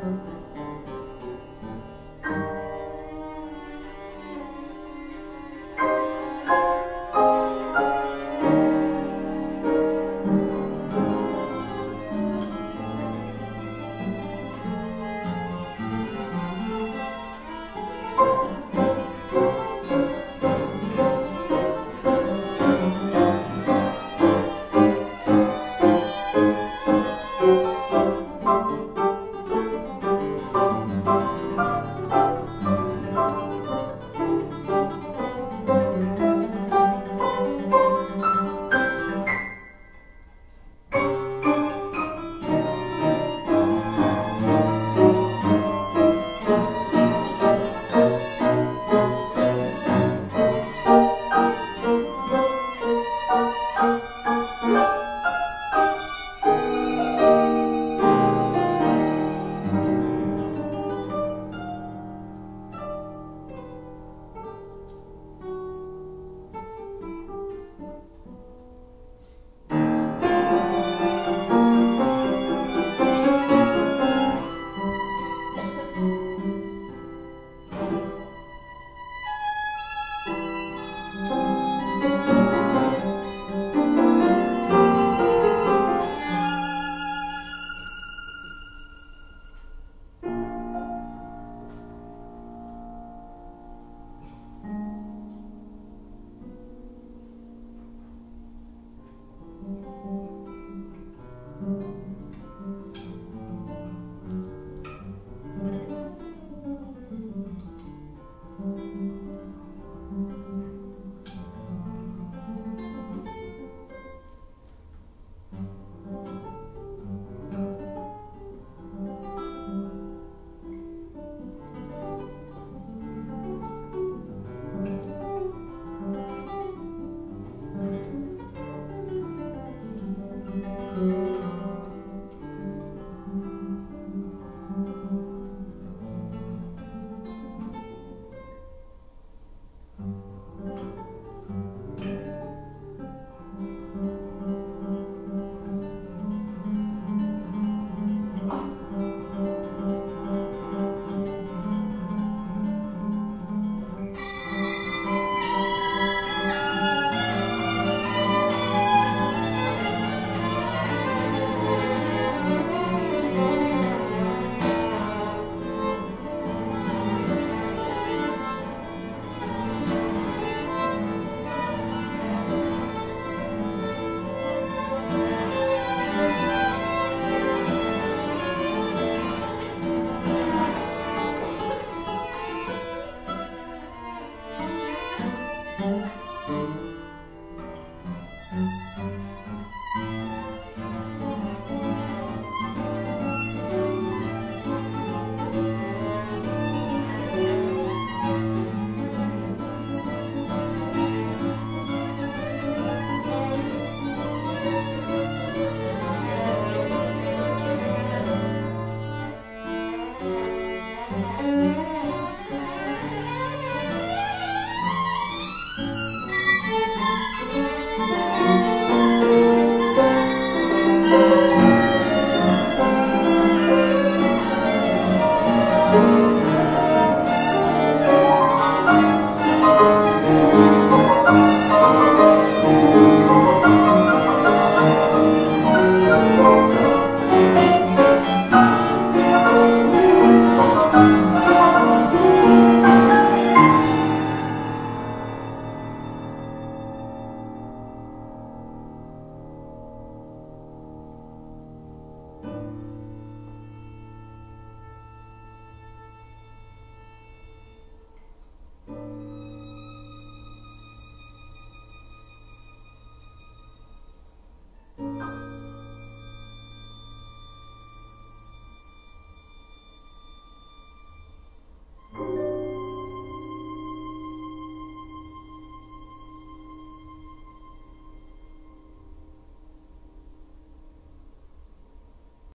Música Bye.